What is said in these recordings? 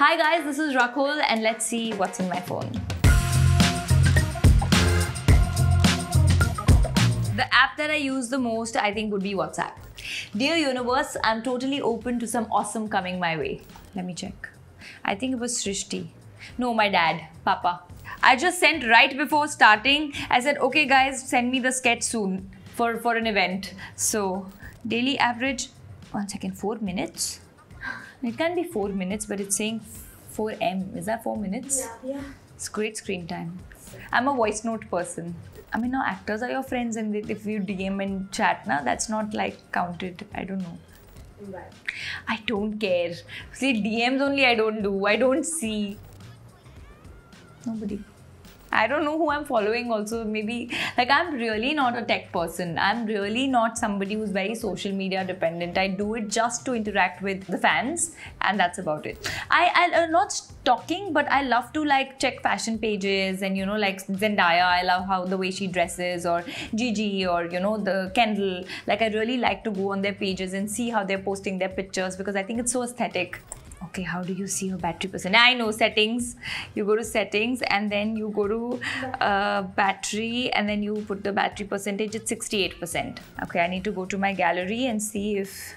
Hi guys, this is Rakul and let's see what's in my phone. The app that I use the most, I think, would be WhatsApp. Dear universe, I'm totally open to some awesome coming my way. Let me check. I think it was Srishti. No, my dad, Papa. I just sent right before starting. I said, okay, guys, send me the sketch soon for, for an event. So, daily average, one second, four minutes. It can be four minutes, but it's saying 4M. Is that four minutes? Yeah, yeah. It's great screen time. I'm a voice note person. I mean, now actors are your friends, and if you DM and chat, now that's not like counted. I don't know. Right. I don't care. See, DMs only I don't do. I don't see. Nobody. I don't know who I'm following also. Maybe, like, I'm really not a tech person. I'm really not somebody who's very social media dependent. I do it just to interact with the fans, and that's about it. I, I, am not stalking, but I love to, like, check fashion pages and, you know, like Zendaya, I love how the way she dresses, or Gigi, or, you know, the Kendall. Like, I really like to go on their pages and see how they're posting their pictures because I think it's so aesthetic okay how do you see your battery percent i know settings. You go to settings and then you go to uh, battery and then you put the battery percentage at 68% okay i need to go to my gallery and see if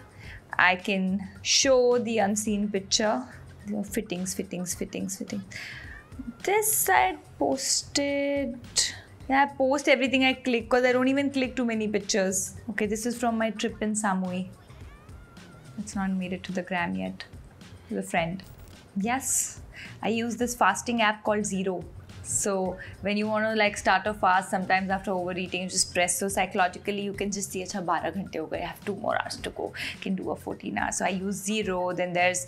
i can show the unseen picture. The fittings fittings fittings fittings. This i posted yeah, I post everything I click because I don't even click too many pictures. Okay, this is from my trip in Samui. It's not made it to the gram yet a friend. Yes, I use this fasting app called Zero. So when you want to like start a fast, sometimes after overeating, you just press. So psychologically, you can just see, acha 12 ghante ho gaye, I have two more hours to go. Can do a 14 hour. So I use Zero. Then there's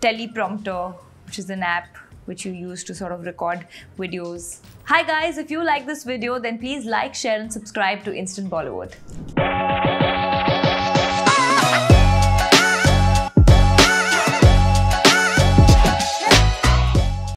Teleprompter, which is an app which you use to sort of record videos. Hi guys, if you like this video, then please like, share and subscribe to Instant Bollywood.